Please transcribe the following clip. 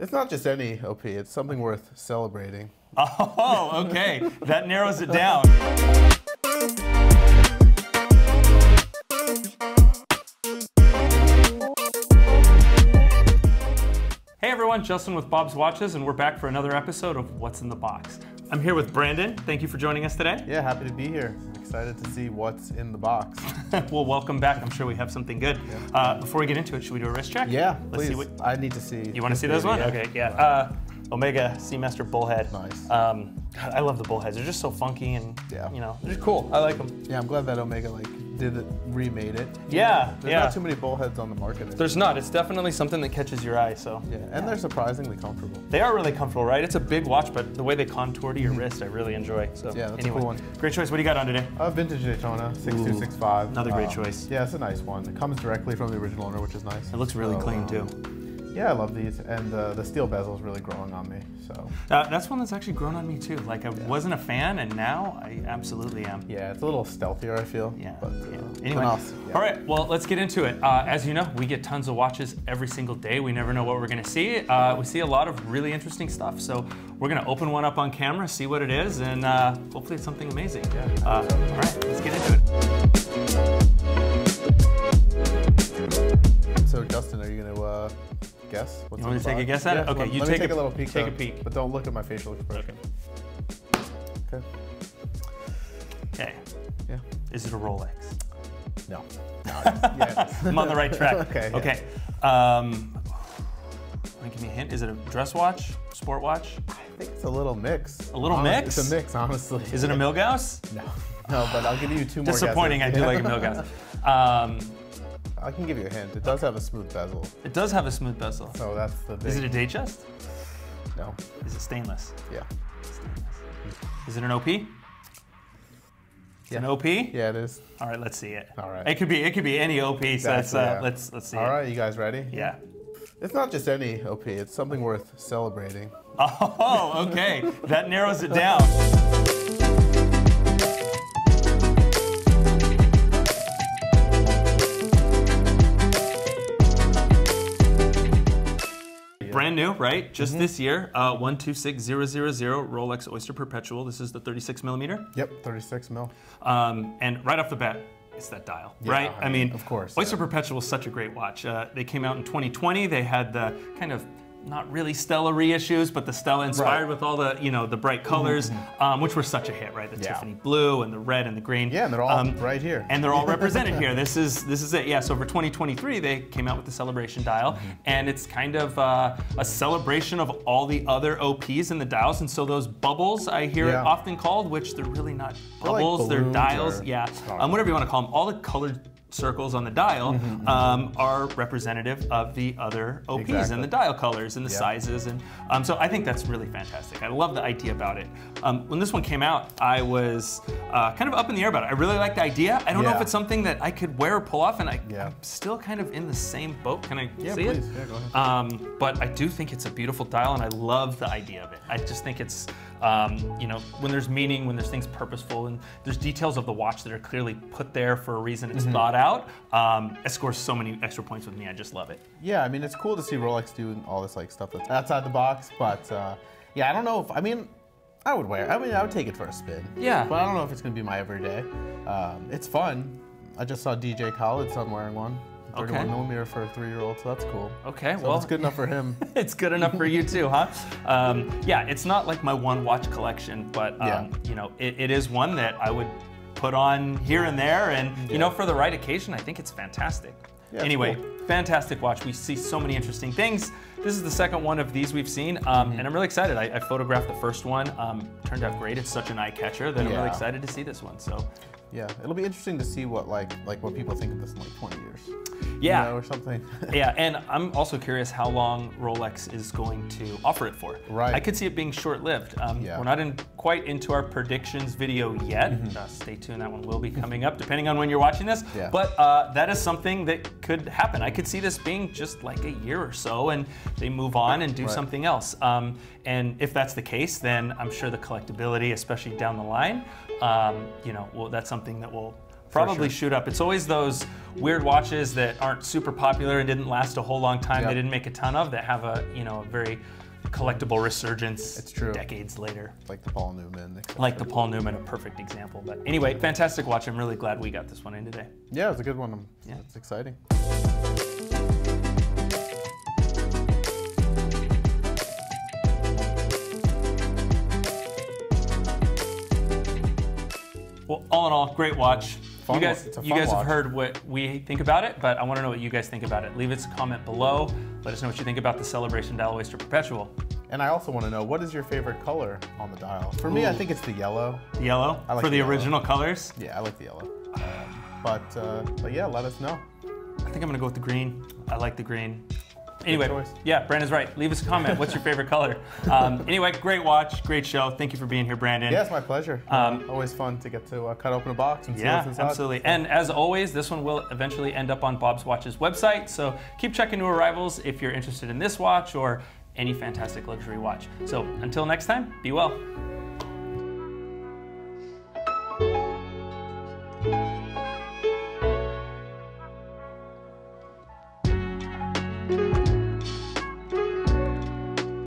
It's not just any OP, it's something worth celebrating. Oh, okay. that narrows it down. Hey everyone, Justin with Bob's Watches, and we're back for another episode of What's in the Box. I'm here with Brandon. Thank you for joining us today. Yeah, happy to be here. I'm excited to see what's in the box. well, welcome back. I'm sure we have something good. Uh, before we get into it, should we do a wrist check? Yeah, Let's please. see what. I need to see. You want to see those one? baby, Okay, yeah. Uh, Omega Seamaster Bullhead. Nice. Um, I love the bullheads. They're just so funky and Yeah. you know they're just cool. I like them. Yeah, I'm glad that Omega like did it, remade it. Yeah, There's yeah. not too many bullheads on the market. There's not. It's definitely something that catches your eye. So yeah, and they're surprisingly comfortable. they are really comfortable, right? It's a big watch, but the way they contour to your wrist, I really enjoy. So. Yeah, that's a cool one. great choice. What do you got on today? Uh, vintage Daytona 6265. another great Um, choice. Yeah, it's a nice one. It comes directly from the original owner, which is nice. It looks really So, clean um, too. Yeah, I love these, and uh, the steel bezel is really growing on me. So Uh, that's one that's actually grown on me too. Like I wasn't a fan, and now I absolutely am. yeah, it's a little stealthier, I feel. Yeah. But, uh, yeah. but Anyway, else, yeah. all right. Well, let's get into it. Uh, as you know, we get tons of watches every single day. We never know what we're going to see. Uh, we see a lot of really interesting stuff. So we're going to open one up on camera, see what it is, and uh, hopefully it's something amazing. Yeah. Uh, all right. What's You want me in to the take a guess at it? Okay, let, you let take me take a- a, little peek. take a peek. but don't look at my facial expression. Okay. Okay. Yeah. Is it a Rolex? No. yeah. I'm on the right track. Okay, yeah. Okay. Um, wanna give me a hint. Is it a dress watch? Sport watch? I think it's a little mix. A little Honest- mix? It's a mix, honestly. Is it a Milgauss? No. No, but I'll give you two more. Disappointing. I do like a Milgauss. Um, I can give you a hint. It does have a smooth bezel, it does have a smooth bezel. so that's the big. Is it a Datejust? No. Is it stainless? Yeah. Is it an OP? It's an Yeah. OP? Yeah, it is. All right, let's see it. All right. It could be it could be any OP. So let's, uh, yeah. let's let's see All it. right, you guys ready? Yeah. It's not just any OP. It's something worth celebrating. Oh, okay. that narrows it down. Brand new, right? Just Mm-hmm. this year, uh, 126000 Rolex Oyster Perpetual. This is the 36 millimeter. Yep, 36 mil. Um, and right off the bat, it's that dial, Yeah, right? I I mean, mean, of course, Oyster yeah. Perpetual is such a great watch. Uh, they came out in 2020. They had the kind of not really Stella reissues, but the Stella inspired Right. With all the you know the bright colors, um, which were such a hit, right? The Yeah. Tiffany blue and the red and the green. Yeah, and they're all Um, right here. and they're all represented here. This is this is it. Yeah. So for 2023, they came out with the celebration dial, Mm-hmm. and it's kind of uh, a celebration of all the other OPs in the dials. And so those bubbles, I hear Yeah. it often called, which they're really not They're like bubbles. They're dials. Yeah. Um, whatever you want to call them. All the colored circles on the dial Mm-hmm, um, are representative of the other OPs and the dial colors and the Yeah. sizes, and um, so I think that's really fantastic. I love the idea about it. Um, when this one came out, I was uh, kind of up in the air about it. I really like the idea. I don't know if it's something that I could wear or pull off, and I, Yeah. I'm still kind of in the same boat. Can I Yeah, see please. it? Yeah, go ahead. Um, but I do think it's a beautiful dial, and I love the idea of it. I just think it's, um, you know, when there's meaning, when there's things purposeful, and there's details of the watch that are clearly put there for a reason. Mm-hmm. It's thought out. Um, it scores so many extra points with me. I just love it. Yeah, I mean, it's cool to see Rolex doing all this like stuff that's outside the box, but uh, yeah, I don't know if I mean, I would wear. I mean, I would take it for a spin. Yeah. But I don't know if it's gonna be my everyday. Um, it's fun. I just saw DJ Khaled's son wearing one. 31 Okay. millimeter for a three-year-old, so that's cool. Okay, So well, it's good enough for him. it's good enough for you too, huh? Um, yeah, it's not like my one watch collection, but um, Yeah. you know, it, it is one that I would put on here and there, and you know, for the right occasion, I think it's fantastic. Yeah, anyway, cool. fantastic watch. We see so many interesting things. This is the second one of these we've seen, um, Mm-hmm. and I'm really excited. I, I photographed the first one. Um, turned out great. It's such an eye catcher that I'm really excited to see this one. So, Yeah, it'll be interesting to see what like like what people think of this in like 20 years. yeah. You know, or something. Yeah, and I'm also curious how long Rolex is going to offer it for. Right. I could see it being short-lived. Um, Yeah. We're not in quite into our predictions video yet. Uh, stay tuned, that one will be coming up depending on when you're watching this. Yeah. But uh, that is something that could happen. I could see this being just like a year or so, and they move on and do Right. something else. Um, and if that's the case, then I'm sure the collectability, especially down the line, um, you know, well, that's something that will probably sure. shoot up. It's always those weird watches that aren't super popular and didn't last a whole long time. Yep. They didn't make a ton of that have a you know a very collectible resurgence. It's true. Decades later. Like the Paul Newman. Like the Paul Newman, a perfect example. But anyway, fantastic watch. I'm really glad we got this one in today. Yeah, it's a good one. Yeah. It's exciting. Well, all in all, great watch. Fun you guys, you guys have heard what we think about it, but I want to know what you guys think about it. Leave us a comment below. Let us know what you think about the Celebration Dial Oyster Perpetual. And I also want to know what is your favorite color on the dial? For me, I think it's the yellow. Yellow I like for the, the yellow. original colors. Yeah, I like the yellow. Um, but uh, but yeah, let us know. I think I'm gonna go with the green. I like the green. Anyway, yeah, Brandon's right. Leave us a comment. What's your favorite color? Um, anyway, great watch, great show. Thank you for being here, Brandon. Yeah, it's my pleasure. Um, Always fun to get to uh, cut open a box and see Yeah, what's inside. absolutely. And as always, this one will eventually end up on Bob's Watches website. So keep checking new arrivals if you're interested in this watch or any fantastic luxury watch. So until next time, be well.